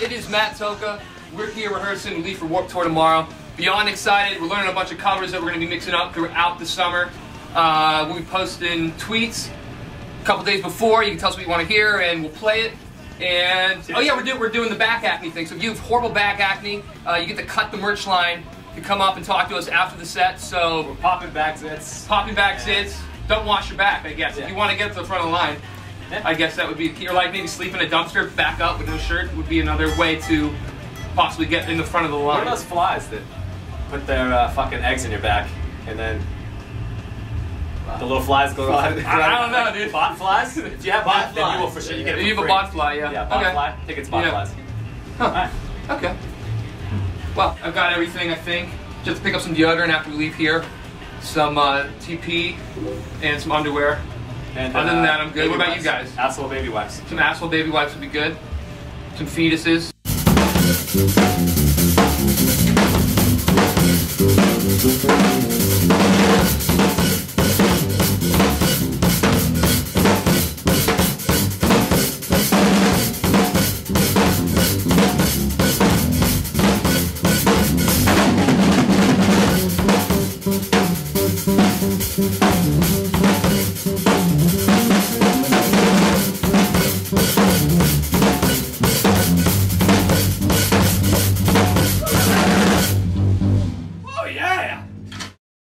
It is Matt Toka. We're here rehearsing. We leave for Warped Tour tomorrow. Beyond excited. We're learning a bunch of covers that we're going to be mixing up throughout the summer. Uh, we'll be posting tweets a couple days before. You can tell us what you want to hear, and we'll play it. And oh yeah, we're doing we're doing the back acne thing. So if you have horrible back acne, uh, you get to cut the merch line. to come up and talk to us after the set. So We're popping back zits. popping back zits. Don't wash your back, I guess. If you want to get to the front of the line, Yeah. I guess that would be or like maybe sleep in a dumpster, back up with no shirt would be another way to possibly get in the front of the What line. are those flies that put their uh, fucking eggs in your back and then the little flies go on? I don't know, dude. Bot flies? If you have Bot bot, then you will flies. for sure. You get it You have a bot fly, yeah. Yeah, bot okay. fly. I think it's bot Yeah. flies. Huh. Alright. Okay. Well, I've got everything, I think. Just to pick up some deodorant after we leave here. Some uh, TP and some underwear. And, Other than uh, that, I'm good. What about wipes. you guys? Asshole baby wipes. Some asshole baby wipes would be good. Some fetuses. Música